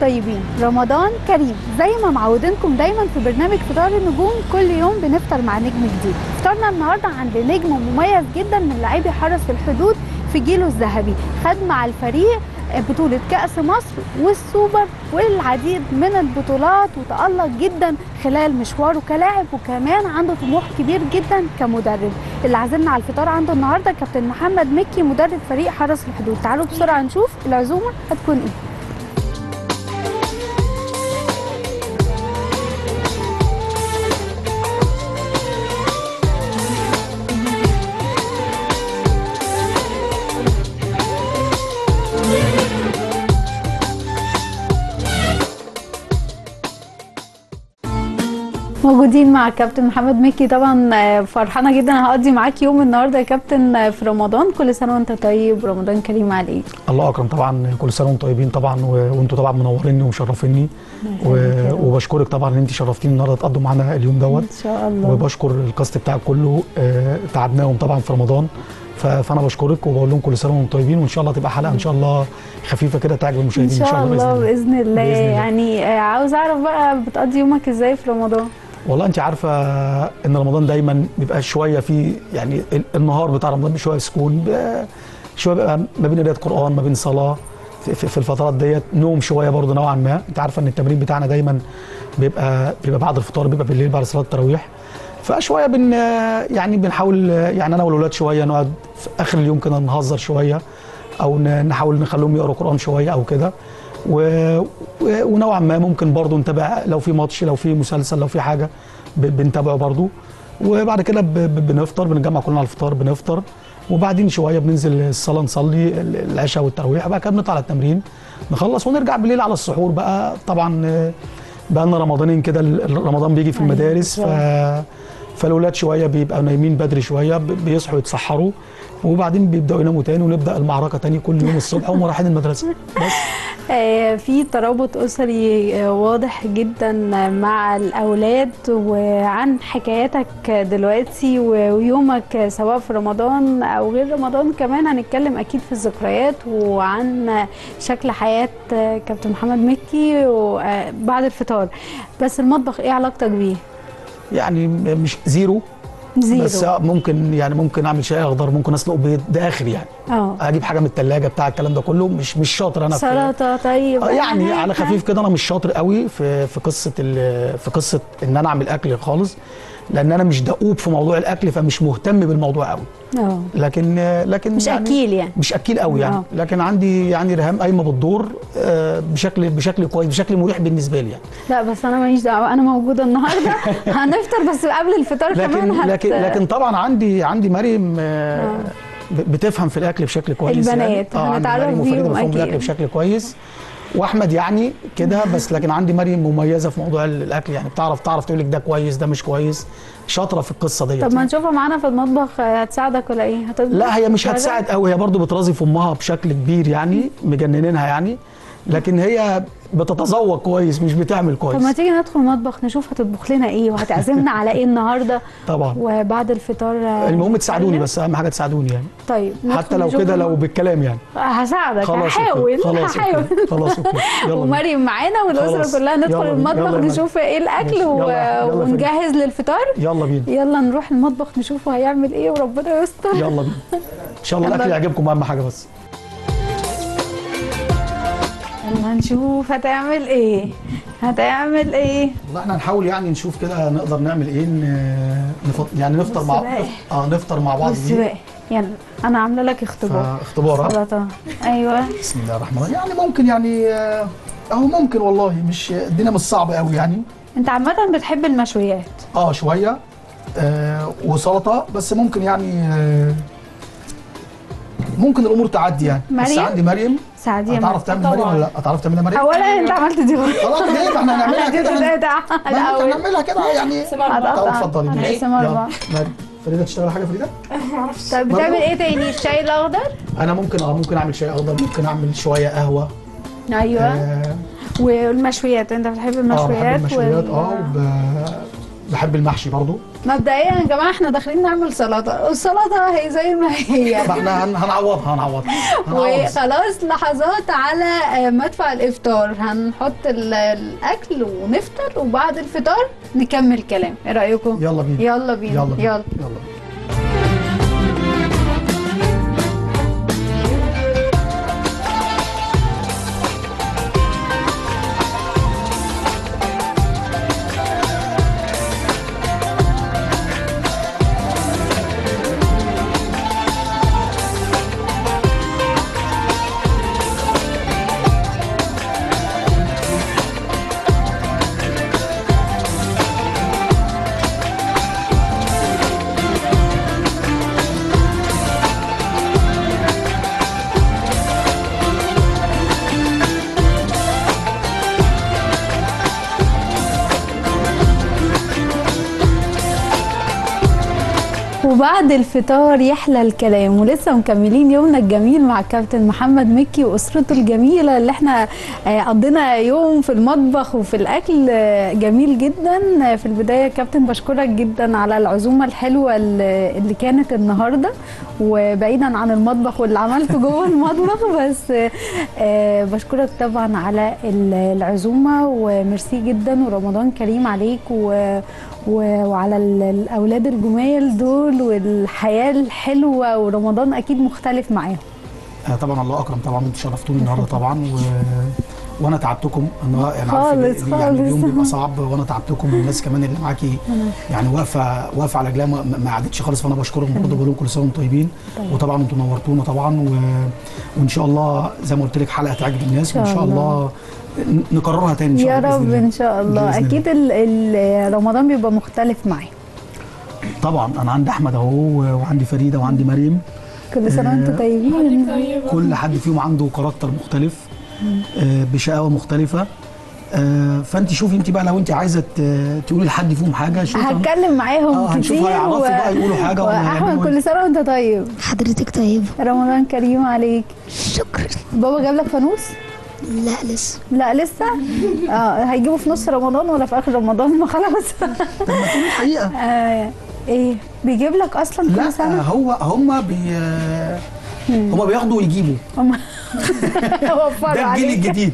طيبين. رمضان كريم. زي ما معودينكم دايما في برنامج فطار النجوم كل يوم بنفطر مع نجم جديد. فطارنا النهارده عند نجم مميز جدا من لاعبي حرس الحدود في جيله الذهبي. خد مع الفريق بطولة كأس مصر والسوبر والعديد من البطولات وتألق جدا خلال مشواره كلاعب وكمان عنده طموح كبير جدا كمدرب. اللي عازمنا على الفطار عنده النهارده كابتن محمد مكي مدرب فريق حرس الحدود. تعالوا بسرعة نشوف العزومة هتكون إيه. موجودين مع كابتن محمد مكي. طبعا آه، فرحانة جدا هقضي معاك يوم النهارده يا كابتن آه، في رمضان. كل سنة وأنت طيب رمضان كريم عليك. الله أكرم طبعا كل سنة وأنتم طيبين طبعا و- وانتوا طبعا منوريني ومشرفيني. و- وبشكرك طبعا إن انت شرفتيني النهارده تقضوا معانا اليوم دوت. إن شاء الله. وبشكر الكاست بتاعك كله آه، تعبناهم طبعا في رمضان. فأنا بشكرك وبقول لهم كل سنة وأنتم طيبين وإن شاء الله تبقى حلقة إن شاء الله خفيفة كده تعجب إن المشاهدين شاء الله الله بإذن الله, بإذن الله. يعني آه، عاوز أعرف بقى بتقضي يومك إزاي في رمضان؟ والله انت عارفة ان رمضان دايما بيبقى شوية فيه يعني ال- النهار بتاع رمضان شوية سكون شوية بيبقى ما بين قراءه قرآن ما بين صلاة في, في, في الفترات ديت نوم شوية برضه نوعا ما. انت عارفة ان التمرين بتاعنا دايما بيبقى بيبقى بعد الفطار بيبقى بالليل بعد صلاة التراويح. فشوية بن يعني بنحاول يعني أنا والولاد شوية نقعد في آخر اليوم كده نهزر شوية أو نحاول نخليهم يقروا قرآن شوية أو كده. و- ونوعا ما ممكن برضو نتابع لو في ماتش لو في مسلسل لو في حاجة ب- بنتابعه برضو. وبعد كده ب- بنفطر بنتجمع كلنا على الفطار بنفطر. وبعدين شوية بننزل الصلاه نصلي ال- العشاء والتراويح. وبعد كده بنطلع على التمرين نخلص ونرجع بالليل على السحور بقى. طبعا بقى لنا رمضانين كده رمضان بيجي في أيوة، المدارس ف فالاولاد شوية بيبقوا نايمين بدري شوية بيصحوا يتسحروا. وبعدين بيبدأوا يناموا تاني ونبدأ المعركة تاني كل يوم الصبح وهم رايحين المدرسة. بس. آه، في ترابط أسري آه، واضح جدا مع الأولاد وعن حكاياتك دلوقتي ويومك سواء في رمضان أو غير رمضان. كمان هنتكلم أكيد في الذكريات وعن شكل حياة آه، كابتن محمد مكي بعد الفطار. بس المطبخ إيه علاقتك بيه؟ يعني مش zero. zero. بس ممكن يعني ممكن أعمل شاي أخضر ممكن اسلق بيض ده اخر يعني. آه. أجيب حاجة من الثلاجه بتاع الكلام ده كله مش مش شاطر أنا سلطة طيب. آه، يعني على خفيف كده أنا مش شاطر قوي في في قصة ال- في قصة إن أنا أعمل أكل خالص. لأن أنا مش دؤوب في موضوع الاكل فمش مهتم بالموضوع قوي. آه. لكن لكن مش يعني أكيل يعني. مش أكيل قوي يعني. آه. لكن عندي يعني رهام قايمة بالدور آه، بشكل بشكل كويس بشكل مريح بالنسبة لي يعني. لا بس أنا ماليش دعوة. أنا موجودة النهارده. هنفطر بس قبل الفطار كمان لكن هت... لكن لكن طبعا عندي عندي مريم آه، ب- بتفهم في الأكل بشكل كويس البنات، يعني. عندي هنتعرف بيهم أكيد. الأكل بشكل كويس. واحمد يعني كده بس لكن عندي مريم مميزة في موضوع الأكل. يعني بتعرف تعرف تقول لك ده كويس ده مش كويس. شاطرة في القصة ديت. طب ما. نشوفها معانا في المطبخ هتساعدك ولا إيه؟ هتطبخ؟ لا هي مش؟ هتساعد قوي هي برضو بترازي في امها بشكل كبير يعني مجننينها يعني. لكن هي بتتذوق كويس مش بتعمل طب ما كويس تيجي ندخل المطبخ نشوف هتطبخ لنا إيه وهتعزمنا على إيه النهارده طبعا وبعد الفطار المهم تساعدوني. بس أهم حاجة تساعدوني يعني طيب حتى لو كده لو. بالكلام يعني هساعدك خلاص هحاول. خلاص هحاول. خلاص أوكي يلا بينا. ومريم معانا والأسرة. كلها ندخل يلا. المطبخ يلا. نشوف إيه الأكل. و... يلا-. ونجهز للفطار يلا بينا يلا نروح المطبخ نشوفه هيعمل إيه وربنا يستر يلا بينا إن شاء الله. الأكل يعجبكم أهم حاجة بس يلا نشوف هتعمل إيه. هتعمل إيه. والله إحنا هنحاول يعني نشوف كده نقدر نعمل إيه نفط... يعني نفطر مع. آه نفطر مع بعض بص دي. بقى يلا أنا عاملة لك اختبار. فاختبار آه. سلطه أيوه. بسم الله الرحمن الرحيم. يعني ممكن يعني آه، اهو ممكن والله مش الدنيا مش صعبة قوي يعني. انت عامة بتحب المشويات. آه شوية آه وسلطة بس ممكن يعني آه ممكن الأمور تعدي يعني. بس مريم؟ عندي مريم. سعديه هتعرف تعمل مريم ولا لا؟ هتعرف تعملها مريم اولا أنت عملت دي غلط خلاص ليه ما إحنا هنعملها كده. هنعملها كده يعني. اتفضلي. يلا. مريم فريدة تشتغل حاجة فريدة؟ طب بتعمل إيه تاني؟ الشاي الأخضر؟ أنا ممكن آه ممكن أعمل شاي أخضر ممكن أعمل شوية قهوة. أيوه. آه. والمشويات. أنت بتحب آه، المشويات بحب المشويات وال- آه بحب المحشي برضو. مبدئيا يا جماعة إحنا داخلين نعمل سلطة. والسلطه هي زي ما هي. فاحنا هن- هنعوضها هنعوضها هنعوض. وخلاص لحظات على آه، مدفع الإفطار. هنحط ال- الأكل ونفطر وبعد الفطار نكمل كلام. إيه رأيكم؟ يلا بينا. يلا بينا. يلا بينا. يلا. يلا وبعد الفطار يحلى الكلام ولسه مكملين يومنا الجميل مع الكابتن محمد مكي وأسرته الجميلة اللي إحنا آه، قضينا يوم في المطبخ وفي الأكل آه، جميل جدا. في البداية كابتن بشكرك جدا على العزومة الحلوة اللي كانت النهارده وبعيدا عن المطبخ واللي عملته جوه المطبخ بس آه، بشكرك طبعا على ال- العزومة وميرسي جدا ورمضان كريم عليك و- وعلى ال- الأولاد الجمال دول والحياة الحلوة ورمضان أكيد مختلف معاهم. آه، طبعا الله أكرم. طبعا أنتوا شرفتوني النهارده طبعا و... وأنا تعبتكم. أنا يعني خالص، إن- يعني خالص. اليوم بيبقى صعب وأنا تعبتكم. والناس كمان اللي معاكي يعني واقفة واقفة على رجلها ما قعدتش خالص. فأنا بشكرهم برضه بقول لهم كل سنة وأنتم طيبين. طيب. وطبعا أنتوا نورتونا طبعا و... وإن شاء الله زي ما قلت لك حلقة تعجب الناس. وإن شاء الله. نكررها تاني إن شاء يا الله بإذن رب الله. إن شاء الله. أكيد ال- ال- رمضان بيبقى مختلف معاهم طبعا أنا عندي أحمد أهو وعندي فريدة وعندي مريم. كل سنة وأنتم آه، طيبين. كل حد فيهم عنده كاركتر مختلف آه، بشقاوة مختلفة. آه، فأنت شوفي أنت بقى لو أنت عايزة تقولي لحد فيهم حاجة شوفي. هتكلم معاهم آه هنشوف كتير هيعرفوا بقى يقولوا حاجة وأحمد هيعملوا كل سنة وأنت طيب. حضرتك طيبة. رمضان كريم عليك. شكرا. بابا جاب لك فانوس؟ لا لسه. لا لسه؟ آه هيجيبوا في نص رمضان ولا في آخر رمضان؟ ما خلاص. طب ما تقولي الحقيقة آه إيه بيجيب لك أصلا كل لا سنة؟ هو هم بي هم بياخدوا ويجيبوا. هم ده الجيل الجديد.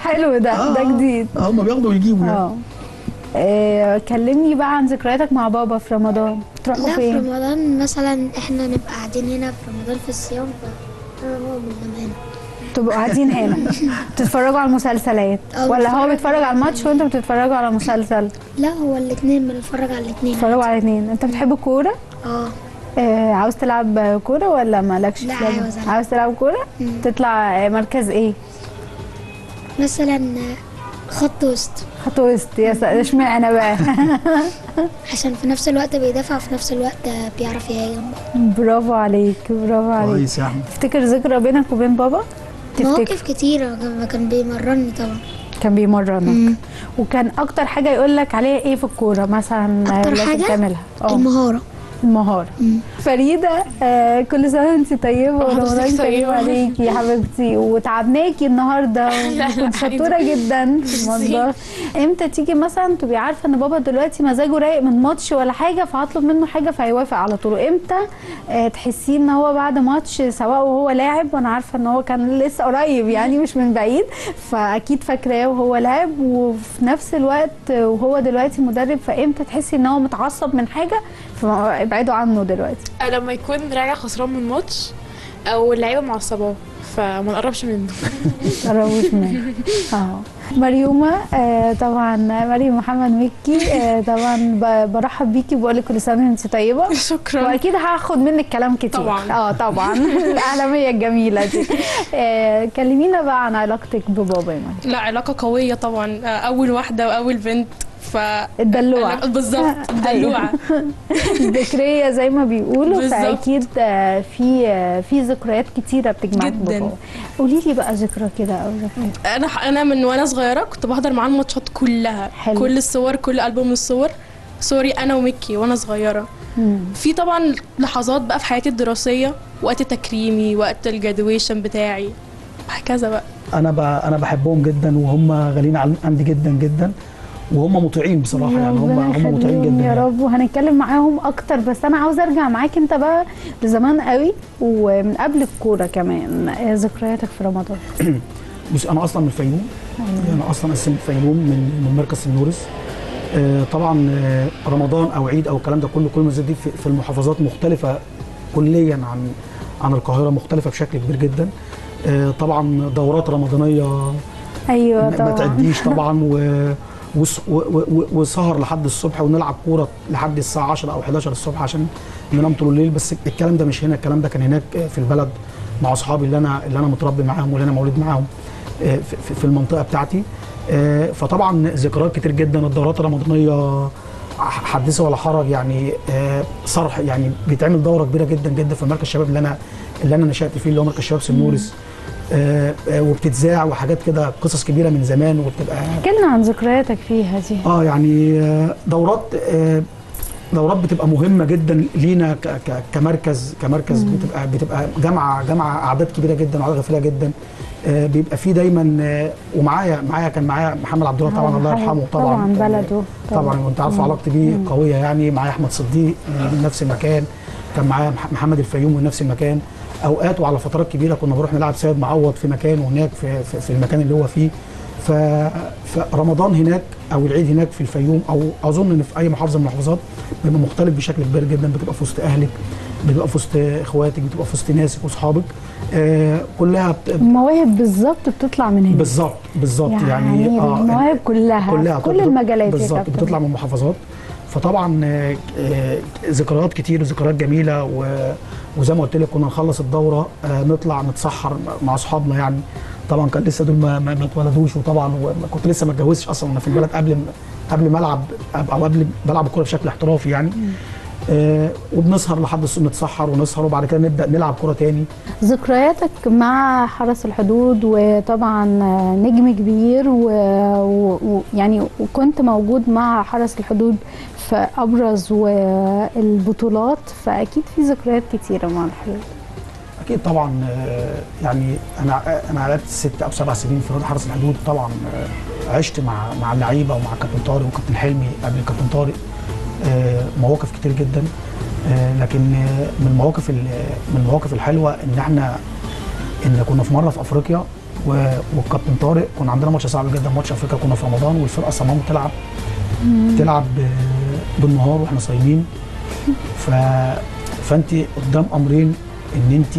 حلو ده آه، ده جديد. آه، هم بياخدوا ويجيبوا يعني. آه. آه، كلمني بقى عن ذكرياتك مع بابا في رمضان. تروحوا لا في فين؟ رمضان مثلا إحنا نبقى قاعدين هنا في رمضان في الصيام فانا وهو بننام هنا تبقوا قاعدين هنا. تتفرجوا على المسلسلات. أو ولا هو بيتفرج على الماتش وانتوا بتتفرجوا على مسلسل؟ لا هو الاتنين بنتفرج على الاتنين. بتتفرجوا على اتنين انت بتحب الكورة؟ آه. آه، عاوز تلعب كورة ولا مالكش لا،؟ عاوز. عاوز تلعب كورة. تطلع مركز إيه؟ مثلا خط وسط. خط وسط. يا اشمعنى بقى؟ عشان في نفس الوقت بيدافع وفي نفس الوقت بيعرف يهاجم. برافو عليك برافو عليك. كويس يا أحمد. تفتكر ذكرى بينك وبين بابا؟ مواقف كتيرة كان بيمرني طبعا. كان بيمرنك. مم. وكان أكتر حاجة يقول لك عليها إيه في الكورة؟ مثلا أكتر لازم حاجة؟ تعملها. آه. المهارة. المهاره. فريدة آه كل سنة وانت طيبة ورمضان حضرتك كريم. عليكي يا حبيبتي وتعبناكي النهارده وكنت. شطورة جدا في المطبخ إمتى تيجي مثلا تبقي عارفة إن بابا دلوقتي مزاجه رايق من ماتش ولا حاجة فهطلب منه حاجة فهيوافق على طول إمتى آه تحسيه إن هو بعد ماتش سواء وهو لاعب وأنا عارفة إن هو كان لسه قريب يعني مش من بعيد فأكيد فاكراه وهو لاعب وفي نفس الوقت وهو دلوقتي مدرب فامتى تحسي إن هو متعصب من حاجة فابعدوا عنه دلوقتي. لما يكون راجع خسران من ماتش أو اللعيبة معصباه فما نقربش منه. قربوش منه. آه. مريومة آه طبعا مريم محمد مكي آه طبعا برحب بيكي بقول لك كل سنة وأنت طيبة. شكرا. وأكيد هاخد منك كلام كتير. طبعاً. آه طبعا. الإعلامية الجميلة دي. آه كلمينا بقى عن علاقتك ببابا يا مريم لا علاقة قوية طبعا. آه، أول واحدة وأول بنت. ف الدلوعة. أنا- بالظبط دلوعة ذكرية زي ما بيقولوا بالظبط. فأكيد آه في آه في ذكريات كتيرة بتجمعك جداً. قولي لي بقى ذكرى كده أو ذكرى. أنا أنا من وأنا صغيرة كنت بحضر معاه الماتشات كلها. حلو. كل الصور كل ألبوم الصور. صوري أنا وميكي وأنا صغيرة. مم. في طبعا لحظات بقى في حياتي الدراسية وقت تكريمي وقت الجرادويشن بتاعي. وهكذا بقى. أنا ب... أنا بحبهم جدا وهم غاليين عن- عندي جدا جدا. وهم مطيعين بصراحة يعني هم هم مطيعين جدا يا يعني. رب. وهنتكلم معاهم أكتر بس أنا عاوزه أرجع معاك أنت بقى لزمان قوي ومن قبل الكورة كمان. آه، ذكرياتك في رمضان؟ بص أنا أصلا من الفيوم أنا أصلا أساسا من الفيوم من من مركز سنورس آه، طبعا آه، رمضان أو عيد أو الكلام ده كله كل ما دي في في المحافظات مختلفة كليا عن عن القاهرة مختلفة بشكل كبير جدا. آه، طبعا دورات رمضانية أيوه ما- ما طبعا. تعديش طبعا و- وسهر لحد الصبح ونلعب كورة لحد الساعة 10 أو 11 الصبح عشان ننام طول الليل. بس الكلام ده مش هنا الكلام ده كان هناك في البلد مع أصحابي اللي أنا اللي أنا متربي معاهم واللي أنا مولود معاهم آه، في- المنطقة بتاعتي. آه، فطبعا ذكريات كتير جدا الدورات الرمضانية ح- حدث ولا حرج يعني آه، صرح يعني بيتعمل دورة كبيرة جدا جدا في مركز الشباب اللي أنا اللي أنا نشأت فيه اللي هو مركز شباب سنورس وبتتذاع وحاجات كده قصص كبيرة من زمان وبتبقى احكي لنا عن ذكرياتك فيها دي. آه يعني آه، دورات آه، دورات بتبقى مهمة جدا لينا ك- ك- كمركز كمركز بتبقى بتبقى جامعة جامعة أعداد كبيرة جدا واعداد غفيره جدا. آه، بيبقى في دايما آه، ومعايا معايا كان معايا محمد عبد الله طبعا الله يرحمه طبعا. طبعا بلده. طبعا وانت عارف علاقتي بيه قوية يعني معايا أحمد صديق من نفس المكان. كان معايا مح- محمد الفيوم من نفس المكان. أوقات وعلى فترات كبيرة كنا بنروح نلعب سيد معوض في مكان وهناك في, في, في المكان اللي هو فيه. ف... فرمضان هناك أو العيد هناك في الفيوم أو أظن إن في أي محافظة من المحافظات بيبقى مختلف بشكل كبير جدا بتبقى في وسط أهلك بتبقى في وسط إخواتك بتبقى في وسط ناسك وأصحابك. آه كلها بت... المواهب بالظبط بتطلع من هنا. بالظبط بالظبط. يعني, يعني آه المواهب كلها كلها كل المجالات بالظبط. بتطلع. من المحافظات فطبعا آه، آه، ذكريات كتير وذكريات جميلة و- وزي ما قلت لك كنا نخلص الدورة آه، نطلع نتسحر مع أصحابنا يعني. طبعا كان لسه دول ما ما اتولدوش وطبعا كنت لسه ما اتجوزتش أصلا وأنا في البلد قبل قبل ما العب أو قبل بلعب الكوره بشكل احترافي يعني. آه وبنسهر لحد الصبح نتسحر ونسهر وبعد كده نبدأ نلعب كورة تاني. ذكرياتك مع حرس الحدود وطبعا نجم كبير ويعني و... يعني وكنت موجود مع حرس الحدود في أبرز والبطولات فأكيد في ذكريات كتيرة مع الحدود أكيد طبعا آه، يعني أنا أنا لعبت ست أو سبع سنين في نادي حرس الحدود طبعا آه، عشت مع مع اللعيبة ومع كابتن طارق وكابتن حلمي قبل كابتن طارق آه، مواقف كتير جدا. لكن من المواقف ال- من المواقف الحلوة إن إحنا إن كنا في مرة في أفريقيا والكابتن طارق كنا عندنا ماتش صعب جدا ماتش أفريقيا كنا في رمضان والفرقة صمموا تلعب تلعب بالنهار وإحنا صايمين. ف فانت قدام امرين ان انت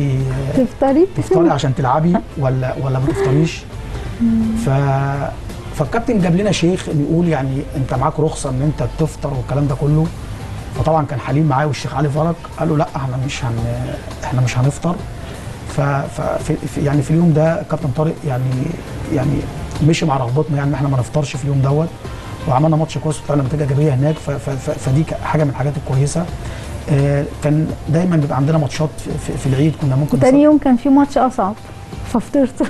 تفطري؟ تفطري عشان تلعبي ولا ولا ما تفطريش. ف فالكابتن جاب لنا شيخ بيقول يعني انت معاك رخصة ان انت تفطر والكلام ده كله. فطبعا كان حليم معايا والشيخ علي فرج. قالوا لا إحنا مش هن إحنا مش هنفطر. ف ف يعني في اليوم ده الكابتن طارق يعني يعني مشي مع رغبتنا يعني إحنا ما نفطرش في اليوم دوت. وعملنا ماتش كويس وطلعنا نتيجه إيجابية هناك. فدي حاجة من الحاجات الكويسة. آه، كان دايما بيبقى عندنا ماتشات في, في, العيد. كنا ممكن تاني يوم كان في ماتش أصعب. ففطرت.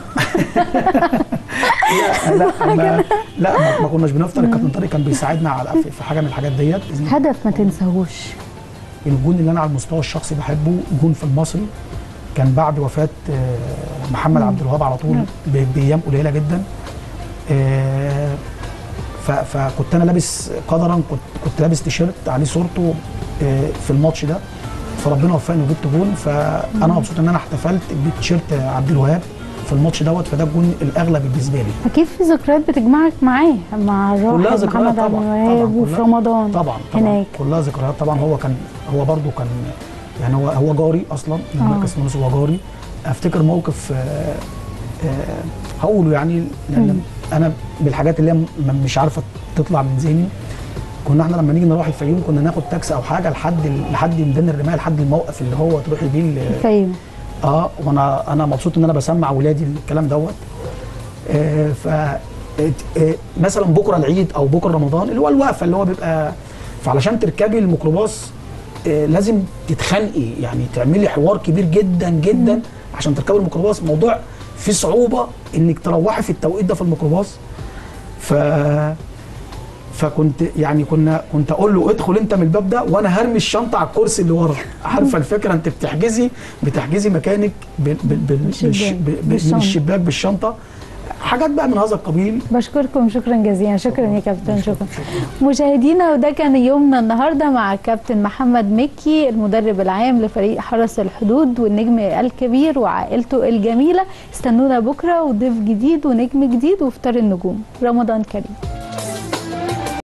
لا ما لا ما, كناش بنفطر. الكابتن طارق كان بيساعدنا على في, حاجة من الحاجات ديت. هدف ما تنساهوش. الجون اللي أنا على المستوى الشخصي بحبه جون في المصري. كان بعد وفاة آه، محمد عبد الوهاب على طول بأيام قليلة جدا. آه، فكنت أنا لابس قدرا كنت كنت لابس تيشيرت عليه صورته آه، في الماتش ده. فربنا وفقني وجبت جون فأنا مبسوط إن أنا احتفلت بتيشيرت عبد الوهاب في الماتش دوت فده الجون الاغلى بالنسبة لي. أكيد في ذكريات بتجمعك معاه مع الراحل محمد عبد طبعا الوهاب طبعا وفي رمضان طبعا طبعا هناك. كلها ذكريات. طبعا هو كان هو برضو كان يعني هو هو جاري أصلا من آه. مركز تونس هو جاري. أفتكر موقف آه، آه، هقوله يعني لأن أنا بالحاجات اللي هي مش عارفة تطلع من ذهني. كنا إحنا لما نيجي نروح الفيوم كنا ناخد تاكسي أو حاجة لحد لحد ميدان الرماية لحد الموقف اللي هو تروحي بيه ال- فاهم آه وأنا أنا مبسوط إن أنا بسمع ولادي الكلام دوت. آه ف آه، مثلا بكرة العيد أو بكرة رمضان اللي هو الوقفة اللي هو بيبقى فعلشان تركبي الميكروباص آه لازم تتخانقي. يعني تعملي حوار كبير جدا جدا عشان تركبي الميكروباص. موضوع فيه صعوبة إنك تروحي في التوقيت ده في الميكروباص. ف فكنت يعني كنا كنت أقول له ادخل أنت من الباب ده وأنا هرمي الشنطة على الكرسي اللي ورا. عارفة الفكرة؟ أنت بتحجزي بتحجزي مكانك بال بال بال بالشباك. بالشنطة. حاجات بقى من هذا القبيل. بشكركم شكرا جزيلا. شكرا يا كابتن شكرا. مشاهدينا وده كان يومنا النهارده مع كابتن محمد مكي المدرب العام لفريق حرس الحدود والنجم الكبير وعائلته الجميلة. استنونا بكرة وضيف جديد ونجم جديد وفطار النجوم. رمضان كريم.